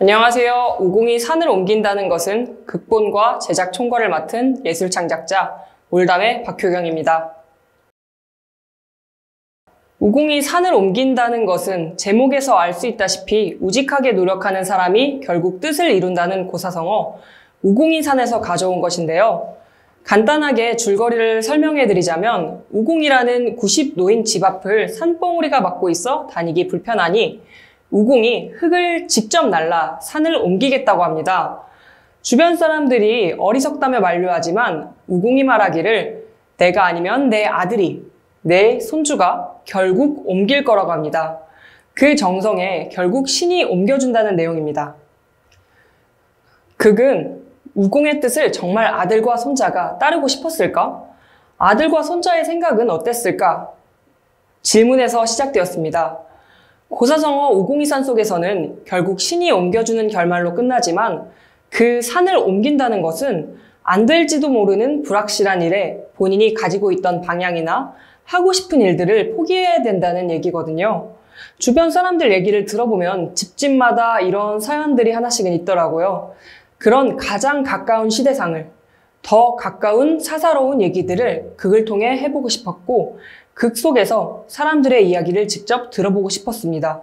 안녕하세요. 우공이 산을 옮긴다는 것은 극본과 제작 총괄을 맡은 예술 창작자 올담의 박효경입니다. 우공이 산을 옮긴다는 것은 제목에서 알 수 있다시피 우직하게 노력하는 사람이 결국 뜻을 이룬다는 고사성어 우공이 산에서 가져온 것인데요. 간단하게 줄거리를 설명해 드리자면 우공이라는 90 노인 집 앞을 산봉우리가 막고 있어 다니기 불편하니 우공이 흙을 직접 날라 산을 옮기겠다고 합니다. 주변 사람들이 어리석다며 만류하지만 우공이 말하기를 내가 아니면 내 아들이, 내 손주가 결국 옮길 거라고 합니다. 그 정성에 결국 신이 옮겨준다는 내용입니다. 극은 우공의 뜻을 정말 아들과 손자가 따르고 싶었을까? 아들과 손자의 생각은 어땠을까? 질문에서 시작되었습니다. 고사성어 오공이산 속에서는 결국 신이 옮겨주는 결말로 끝나지만 그 산을 옮긴다는 것은 안 될지도 모르는 불확실한 일에 본인이 가지고 있던 방향이나 하고 싶은 일들을 포기해야 된다는 얘기거든요. 주변 사람들 얘기를 들어보면 집집마다 이런 사연들이 하나씩은 있더라고요. 그런 가장 가까운 시대상을 더 가까운 사사로운 얘기들을 극을 통해 해보고 싶었고 극 속에서 사람들의 이야기를 직접 들어보고 싶었습니다.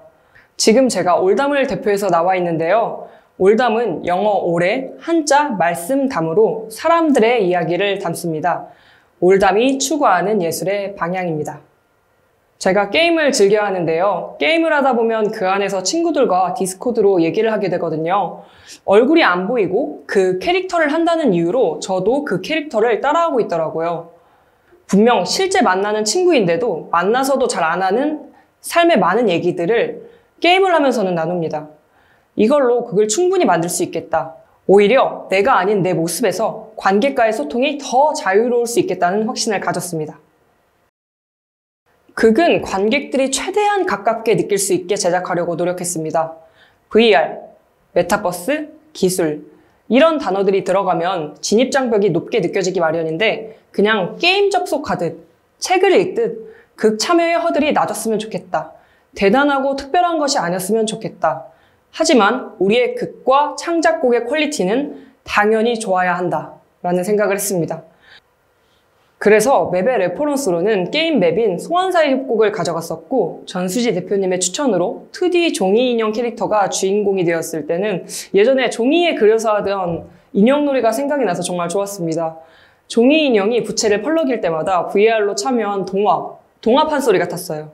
지금 제가 올담을 대표해서 나와 있는데요. 올담은 영어 올해 한자 말씀담으로 사람들의 이야기를 담습니다. 올담이 추구하는 예술의 방향입니다. 제가 게임을 즐겨 하는데요. 게임을 하다 보면 그 안에서 친구들과 디스코드로 얘기를 하게 되거든요. 얼굴이 안 보이고 그 캐릭터를 한다는 이유로 저도 그 캐릭터를 따라하고 있더라고요. 분명 실제 만나는 친구인데도 만나서도 잘 안 하는 삶의 많은 얘기들을 게임을 하면서는 나눕니다. 이걸로 그걸 충분히 만들 수 있겠다. 오히려 내가 아닌 내 모습에서 관객과의 소통이 더 자유로울 수 있겠다는 확신을 가졌습니다. 극은 관객들이 최대한 가깝게 느낄 수 있게 제작하려고 노력했습니다. VR, 메타버스, 기술, 이런 단어들이 들어가면 진입장벽이 높게 느껴지기 마련인데 그냥 게임 접속하듯 책을 읽듯 극 참여의 허들이 낮았으면 좋겠다. 대단하고 특별한 것이 아니었으면 좋겠다. 하지만 우리의 극과 창작곡의 quality는 당연히 좋아야 한다. 라는 생각을 했습니다. 그래서 map의 reference로는 게임 map인 소환사의 협곡을 가져갔었고 전수지 대표님의 추천으로 2D 종이 인형 캐릭터가 주인공이 되었을 때는 예전에 종이에 그려서 하던 인형놀이가 생각이 나서 정말 좋았습니다. 종이 인형이 부채를 펄럭일 때마다 VR로 참여한 동화, 동화 판 소리 같았어요.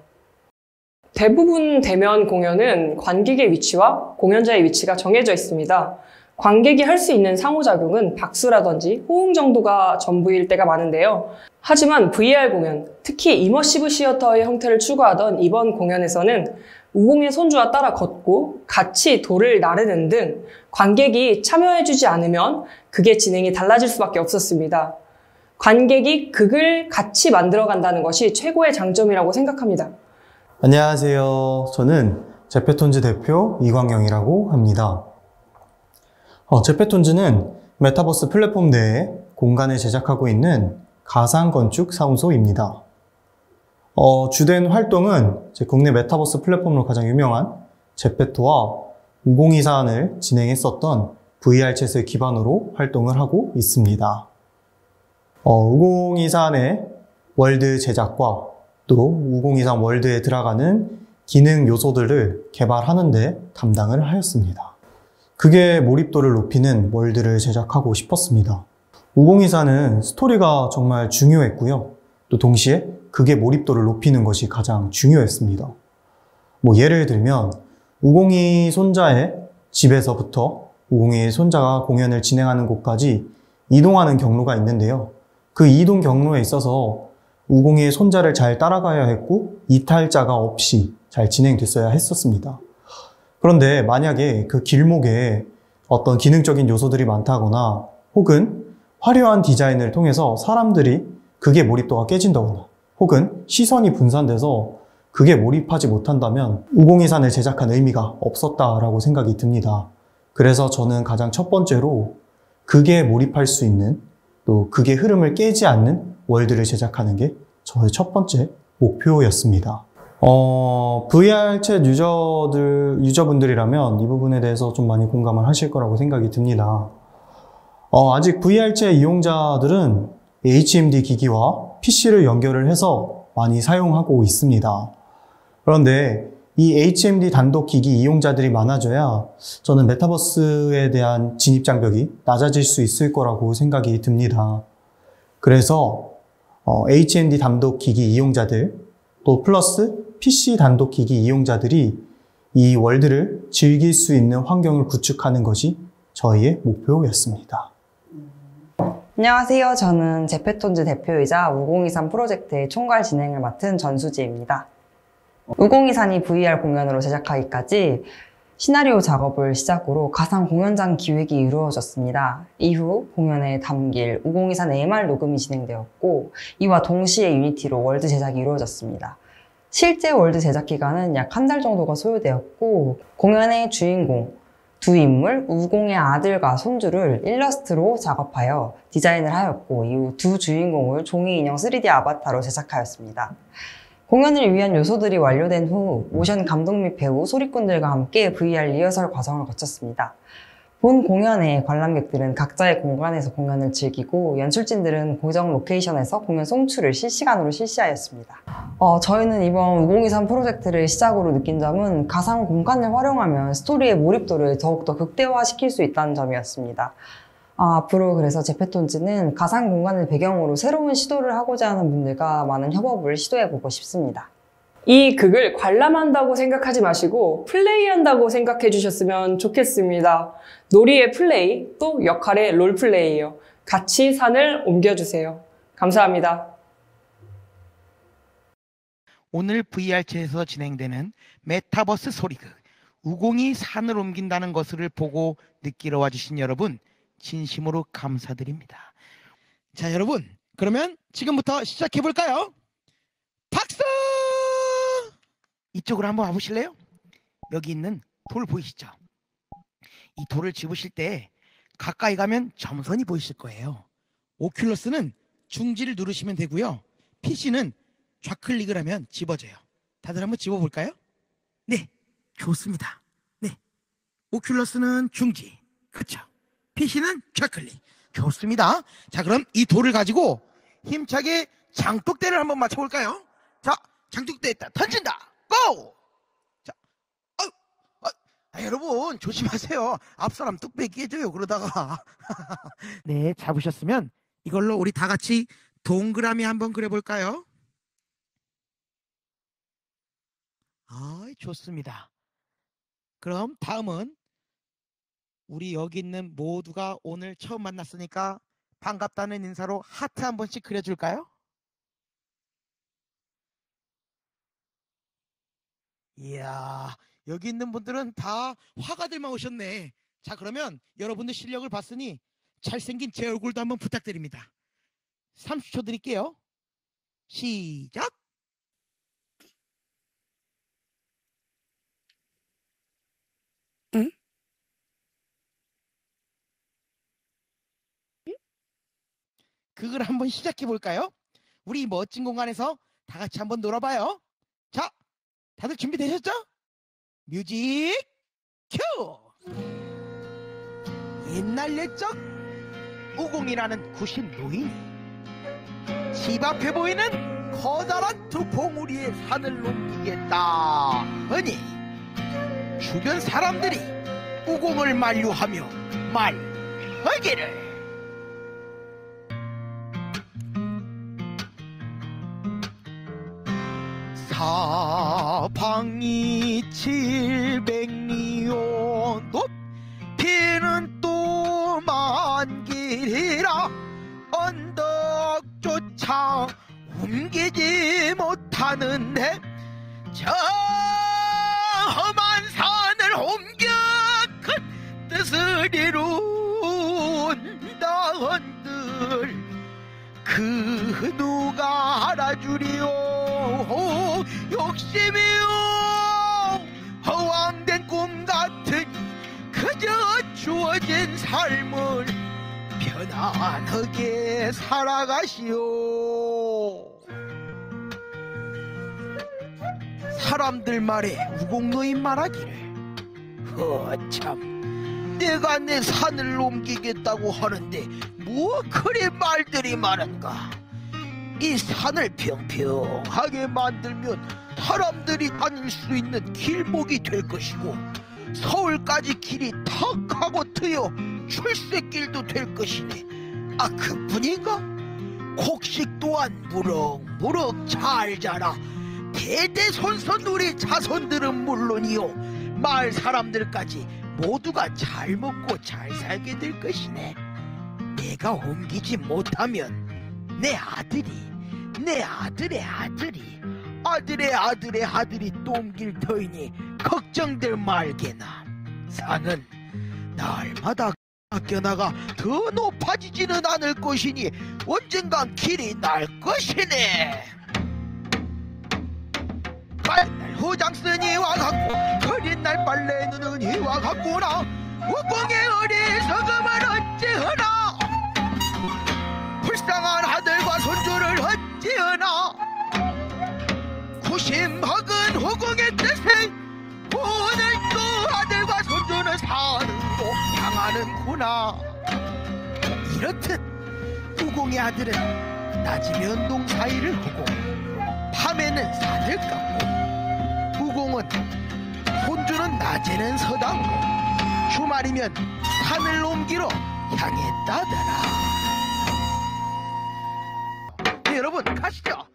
대부분 대면 공연은 관객의 위치와 공연자의 위치가 정해져 있습니다. 관객이 할 수 있는 상호작용은 박수라든지 호응 정도가 전부일 때가 많은데요. 하지만 VR 공연, 특히 이머시브 시어터의 형태를 추구하던 이번 공연에서는 우공의 손주와 따라 걷고 같이 돌을 나르는 등 관객이 참여해주지 않으면 극의 진행이 달라질 수밖에 없었습니다. 관객이 극을 같이 만들어간다는 것이 최고의 장점이라고 생각합니다. 안녕하세요. 저는 제페톤즈 대표 이광영이라고 합니다. 어, 제페톤즈는 메타버스 플랫폼 내에 공간을 제작하고 있는 가상 건축 사무소입니다. 어, 주된 활동은 국내 메타버스 플랫폼으로 가장 유명한 제페토와 5024안을 진행했었던 VR챗을 기반으로 활동을 하고 있습니다. 어, 5024안의 월드 제작과 또 5023 월드에 들어가는 기능 요소들을 개발하는 데 담당을 하였습니다. 그게 몰입도를 높이는 월드를 제작하고 싶었습니다. 5024는 스토리가 정말 중요했고요. 또 동시에 그게 몰입도를 높이는 것이 가장 중요했습니다. 뭐 예를 들면 502 손자의 집에서부터 502 손자가 공연을 진행하는 곳까지 이동하는 경로가 있는데요. 그 이동 경로에 있어서 502의 손자를 잘 따라가야 했고 이탈자가 없이 잘 진행됐어야 했었습니다. 그런데 만약에 그 길목에 어떤 기능적인 요소들이 많다거나 혹은 화려한 디자인을 통해서 사람들이 그게 몰입도가 깨진다거나 혹은 시선이 분산돼서 그게 몰입하지 못한다면 우공이산을 제작한 의미가 없었다라고 생각이 듭니다. 그래서 저는 가장 첫 번째로 그게 몰입할 수 있는 또 그게 흐름을 깨지 않는 월드를 제작하는 게 저의 첫 번째 목표였습니다. 어, VR 챗 유저들, 유저분들이라면 이 부분에 대해서 좀 많이 공감을 하실 거라고 생각이 듭니다. 어, 아직 VR 챗 이용자들은 HMD 기기와 PC를 연결을 해서 많이 사용하고 있습니다. 그런데 이 HMD 단독 기기 이용자들이 많아져야 저는 메타버스에 대한 진입 장벽이 낮아질 수 있을 거라고 생각이 듭니다. 그래서 어, HMD 단독 기기 이용자들 또 플러스 PC 단독 기기 이용자들이 이 월드를 즐길 수 있는 환경을 구축하는 것이 저희의 목표였습니다. 안녕하세요. 저는 제페톤즈 대표이자 우공이산 프로젝트의 총괄 진행을 맡은 전수지입니다. 우공이산이 VR 공연으로 제작하기까지 시나리오 작업을 시작으로 가상 공연장 기획이 이루어졌습니다. 이후 공연에 담길 우공이산 ASMR 녹음이 진행되었고 이와 동시에 Unity로 world 제작이 이루어졌습니다. 실제 world 제작 기간은 약 한 달 정도가 소요되었고 공연의 주인공 두 인물 우공의 아들과 손주를 일러스트로 작업하여 디자인을 하였고 이후 두 주인공을 종이 인형 3D 아바타로 제작하였습니다. 공연을 위한 요소들이 완료된 후 모션 감독 및 배우, 소리꾼들과 함께 VR 리허설 과정을 거쳤습니다. 본 공연에 관람객들은 각자의 공간에서 공연을 즐기고 연출진들은 고정 로케이션에서 공연 송출을 실시간으로 실시하였습니다. 어, 저희는 이번 5023 프로젝트를 시작으로 느낀 점은 가상 공간을 활용하면 스토리의 몰입도를 더욱더 극대화시킬 수 있다는 점이었습니다. 아, 앞으로 그래서 제페톤즈는 가상 공간을 배경으로 새로운 시도를 하고자 하는 분들과 많은 협업을 시도해보고 싶습니다. 이 극을 관람한다고 생각하지 마시고 플레이한다고 생각해 주셨으면 좋겠습니다. 놀이의 플레이, 또 역할의 롤플레이예요. 같이 산을 옮겨주세요. 감사합니다. 오늘 VR체에서 진행되는 메타버스 소리극 우공이 산을 옮긴다는 것을 보고 느끼러 와주신 여러분 진심으로 감사드립니다. 자 여러분 그러면 지금부터 시작해 볼까요? 박수! 이쪽으로 한번 와보실래요? 여기 있는 돌 보이시죠? 이 돌을 집으실 때 가까이 가면 점선이 보이실 거예요. 오큘러스는 중지를 누르시면 되고요. PC는 좌클릭을 하면 집어져요. 다들 한번 집어볼까요? 네, 좋습니다. 네, 오큘러스는 중지. 그렇죠. PC는 좌클릭. 좋습니다. 자, 그럼 이 돌을 가지고 힘차게 장독대를 한번 맞춰볼까요? 자, 장독대. 던진다. 고! 자, 아, 아, 아, 여러분 조심하세요. 앞사람 뚝배기 깨져요. 그러다가. 네, 잡으셨으면 이걸로 우리 다 같이 동그라미 한번 그려볼까요? 아, 좋습니다. 그럼 다음은 우리 여기 있는 모두가 오늘 처음 만났으니까 반갑다는 인사로 하트 한 번씩 그려줄까요? 이야, 여기 있는 분들은 다 화가들만 오셨네. 자, 그러면 여러분들 실력을 봤으니 잘생긴 제 얼굴도 한번 부탁드립니다. 30초 드릴게요. 시작! 응? 그걸 한번 시작해 볼까요? 우리 멋진 공간에서 다 같이 한번 놀아봐요. 자, 다들 준비되셨죠? 뮤직 큐! 옛날 옛적 우공이라는 구신 노인이 집 앞에 보이는 커다란 두 봉우리의 산을 옮기겠다 하니 주변 사람들이 우공을 만류하며 말하기를 사 방이 칠백리오 높이는 또 만길이라 언덕조차 옮기지 못하는데 저 험한 산을 옮겨 큰 뜻을 이룬다 한들. 그 누가 알아주리오? 욕심이 그저 주어진 삶을 편안하게 살아가시오. 사람들 말에 우공노인 말하기를 허참 내가 내 산을 옮기겠다고 하는데 뭐 그리 말들이 많은가? 이 산을 평평하게 만들면 사람들이 다닐 수 있는 길목이 될 것이고 서울까지 길이 턱 하고 트여 출세길도 될 것이네 아 그뿐인가? 곡식 또한 무럭무럭 잘 자라. 대대손손 우리 자손들은 물론이요. 마을 사람들까지 모두가 잘 먹고 잘 살게 될 것이네. 내가 옮기지 못하면 내 아들이 내 아들의 아들이 아들의 아들의 아들이 또 옮길 터이니 걱정들 말게나. 산은 날마다 깎여나가 더 높아지지는 않을 것이니 언젠간 길이 날 것이네. 빨날 호장 쓰니 와갖고 흐린 날 빨래 누느니 와갖구나 우공의 어리석음을 어찌하나. 불쌍한 아들과 손주를 어찌하나. 구심학은 뜻에 오늘도 아들과 손주는 산으로 향하는구나. 이렇듯 후궁의 아들은 낮이면 농사일을 하고 밤에는 산을 깎고 후궁은 손주는 낮에는 서당고 주말이면 산을 옮기러 향했다더라. 네, 여러분 가시죠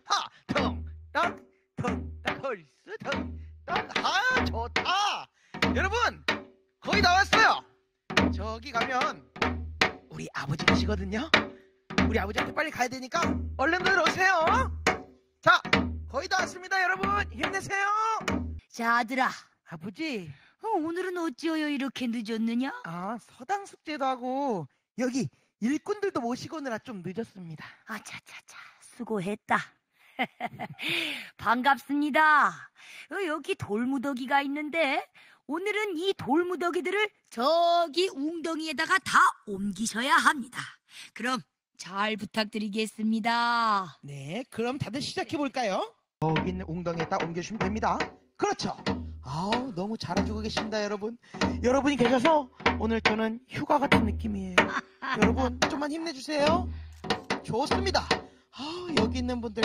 저기 가면 우리 아버지 계시거든요 우리 아버지한테 빨리 가야 되니까 얼른들 오세요 자 거의 다 왔습니다 여러분 힘내세요 자, 아들아. 아버지 어, 오늘은 어찌어여 이렇게 늦었느냐? 아 서당 숙제도 하고 여기 일꾼들도 모시고 오느라 좀 늦었습니다 아차차차, 수고했다. 반갑습니다. 어, 여기 돌무더기가 있는데, 오늘은 이 돌무더기들을 저기 웅덩이에다가 다 옮기셔야 합니다. 그럼 잘 부탁드리겠습니다. 네, 그럼 다들 시작해 볼까요? 여기 있는 웅덩이에 딱 옮겨주시면 됩니다. 그렇죠. 아우, 너무 잘해주고 계십니다, 여러분. 여러분이 계셔서 오늘 저는 휴가 같은 느낌이에요. 여러분, 좀만 힘내주세요. 좋습니다. 아우, 여기 있는 분들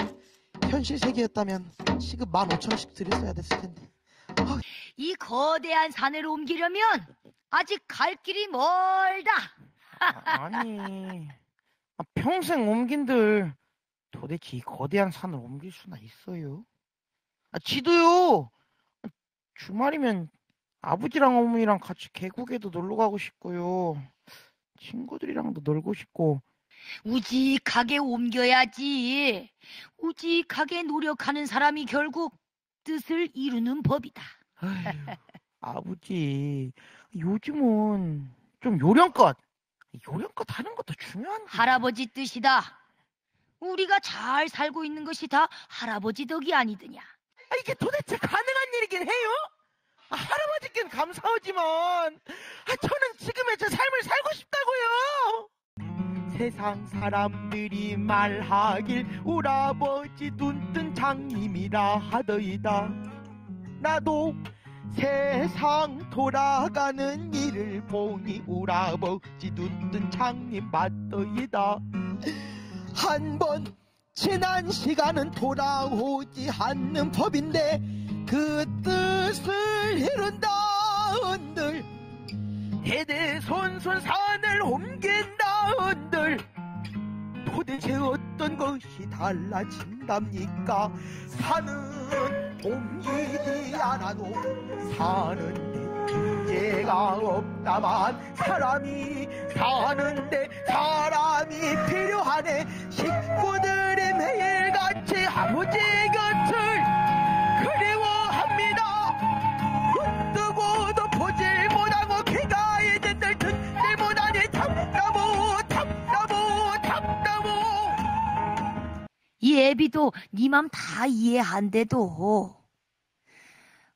현실 세계였다면 시급 15,000원씩 드렸어야 됐을 텐데. 이 거대한 산을 옮기려면 아직 갈 길이 멀다. 아니, 평생 옮긴들 도대체 이 거대한 산을 옮길 수나 있어요? 아, 지도요. 주말이면 아버지랑 어머니랑 같이 계곡에도 놀러 가고 싶고요. 친구들이랑도 놀고 싶고. 우직하게 옮겨야지. 우직하게 노력하는 사람이 결국 뜻을 이루는 법이다. 아휴, 아버지, 요즘은 좀 요령껏, 요령껏 하는 것도 중요한데. 할아버지 뜻이다. 우리가 잘 살고 있는 것이 다 할아버지 덕이 아니더냐. 아, 이게 도대체 가능한 일이긴 해요? 아, 할아버지께는 감사하지만 아, 저는 지금의 제 삶을 살고 싶다고요. 세상 사람들이 말하길 우라버지 눈뜬 장님이라 하더이다. 나도 세상 돌아가는 일을 보니 우라버지 눈뜬 장님 맞더이다. 한 번 지난 시간은 돌아오지 않는 법인데 그 뜻을 이룬다 흔들 대대손손 산을 옮긴 다 흔들 도대체 어떤 것이 달라진답니까? 산은 옮기지 않아도 사는데 문제가 없다만 사람이 사는데 사람이 필요하네. 식구들이 매일같이 아버지 곁을 이 애비도 네 맘 다 이해한대도.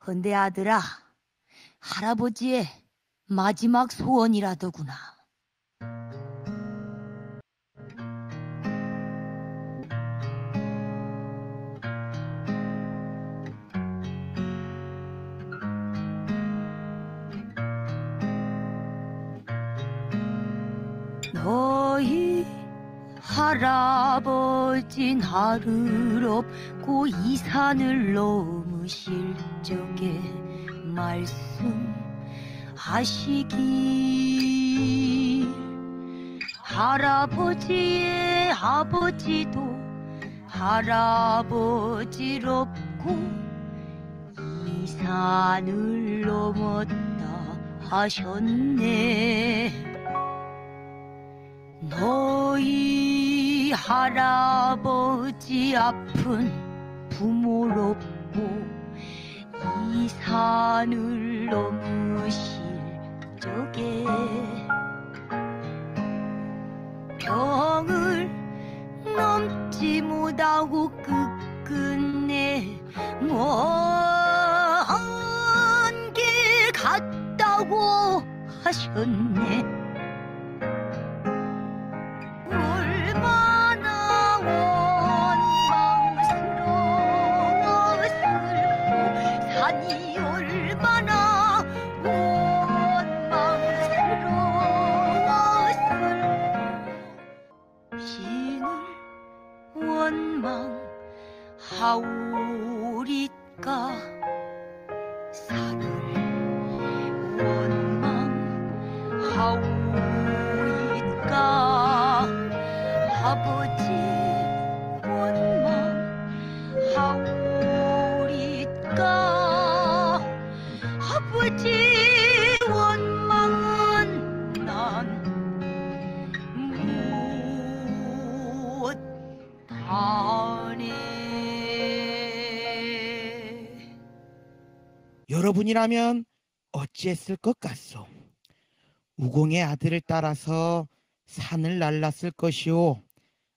헌데 아들아, 할아버지의 마지막 소원이라더구나. 할아버지 나를 업고 이 산을 넘으실 적에 말씀하시길 할아버지의 아버지도 할아버지를 업고 이 산을 넘었다 하셨네. 너희 할아버지 아픈 부모를 업고 이 산을 넘으실 적에 병을 넘지 못하고 끝끝내 먼 길 갔다고 하셨네 여러분이라면 어찌했을 것 같소? 우공의 아들을 따라서 산을 날랐을 것이오.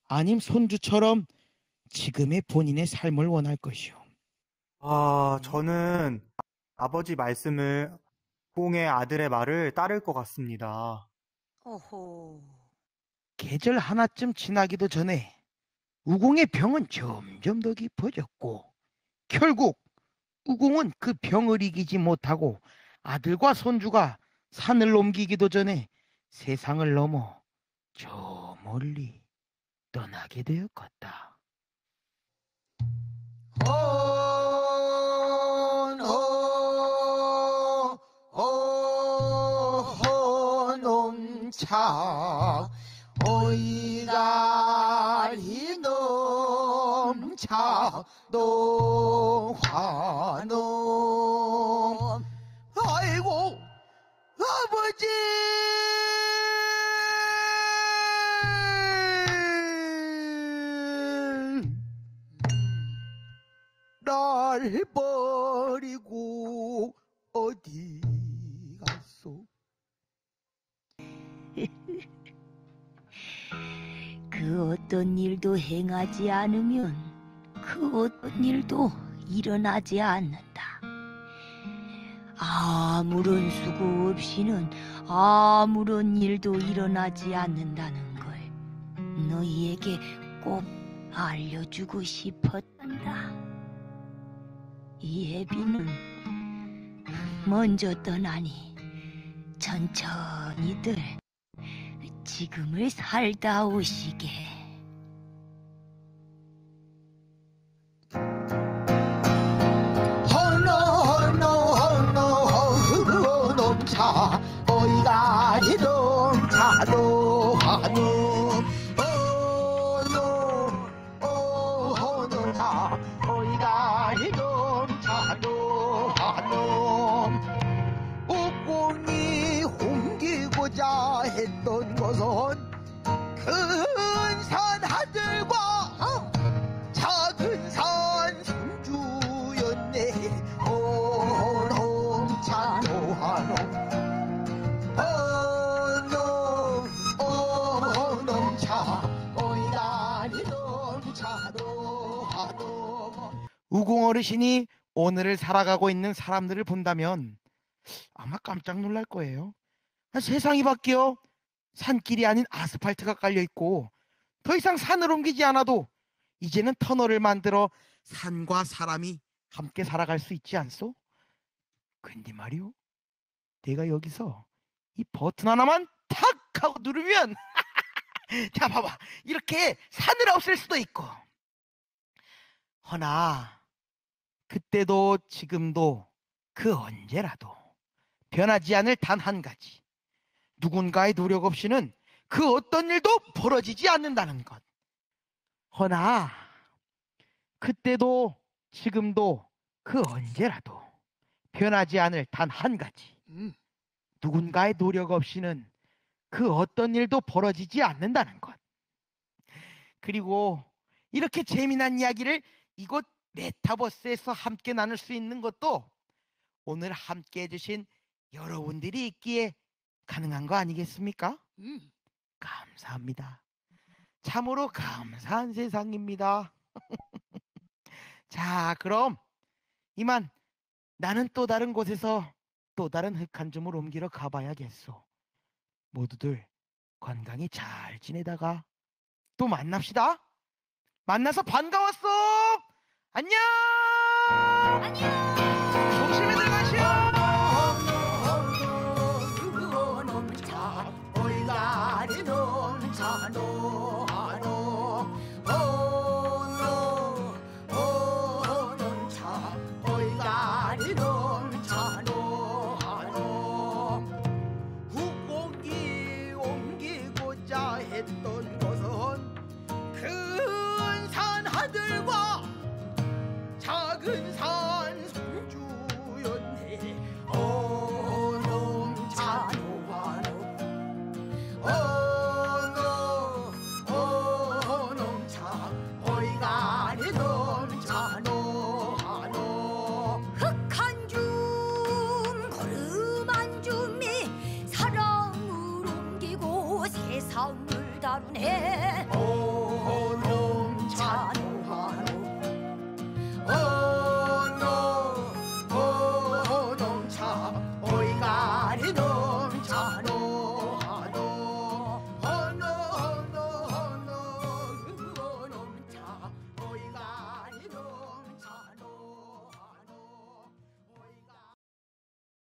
아님 손주처럼 지금의 본인의 삶을 원할 것이오. 아, 저는 아버지 말씀을 공의 아들의 말을 따를 것 같습니다. 어호 계절 하나쯤 지나기도 전에 우공의 병은 점점 더 깊어졌고 결국 우공은 그 병을 이기지 못하고 아들과 손주가 산을 넘기기도 전에 세상을 넘어 저 멀리 떠나게 되었겠다. 차 오이가리 넘 차 노화놈 아이고 아버지 날 버리고 어디 갔소? 그 어떤 일도 행하지 않으면 그 어떤 일도 일어나지 않는다. 아무런 수고 없이는 아무런 일도 일어나지 않는다는 걸 너희에게 꼭 알려주고 싶었단다. 이 애비는 먼저 떠나니 천천히들 지금을 살다 오시게. 우공 어르신이 오늘을 살아가고 있는 사람들을 본다면 아마 깜짝 놀랄 거예요. 아, 세상이 바뀌어 산길이 아닌 아스팔트가 깔려 있고 더 이상 산을 옮기지 않아도 이제는 터널을 만들어 산과 사람이 함께 살아갈 수 있지 않소? 근데 말이오, 내가 여기서 이 버튼 하나만 탁 하고 누르면 자, 봐봐. 이렇게 산을 없앨 수도 있고. 허나, 그때도 지금도 그 언제라도 변하지 않을 단 한 가지. 누군가의 노력 없이는 그 어떤 일도 벌어지지 않는다는 것. 허나, 그때도 지금도 그 언제라도 변하지 않을 단 한 가지. 음. 누군가의 노력 없이는 그 어떤 일도 벌어지지 않는다는 것. 그리고 이렇게 재미난 이야기를 이곳 메타버스에서 함께 나눌 수 있는 것도 오늘 함께 해주신 여러분들이 있기에 가능한 거 아니겠습니까? 음. 감사합니다. 참으로 감사한 세상입니다. 자, 그럼 이만 나는 또 다른 곳에서 또 다른 흙한 줌을 옮기러 가봐야겠소. 모두들 건강히 잘 지내다가 또 만납시다. 만나서 반가웠어. 안녕. 안녕. 조심히들 가시오.